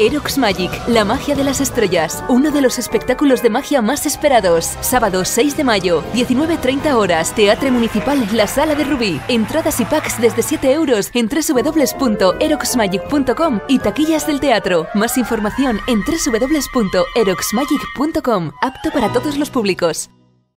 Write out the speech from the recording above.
Erox Magic, la magia de las estrellas, uno de los espectáculos de magia más esperados. Sábado 6 de mayo, 19.30 horas, Teatro Municipal La Sala de Rubí. Entradas y packs desde 7 euros en www.eroxmagic.com y taquillas del teatro. Más información en www.eroxmagic.com. Apto para todos los públicos.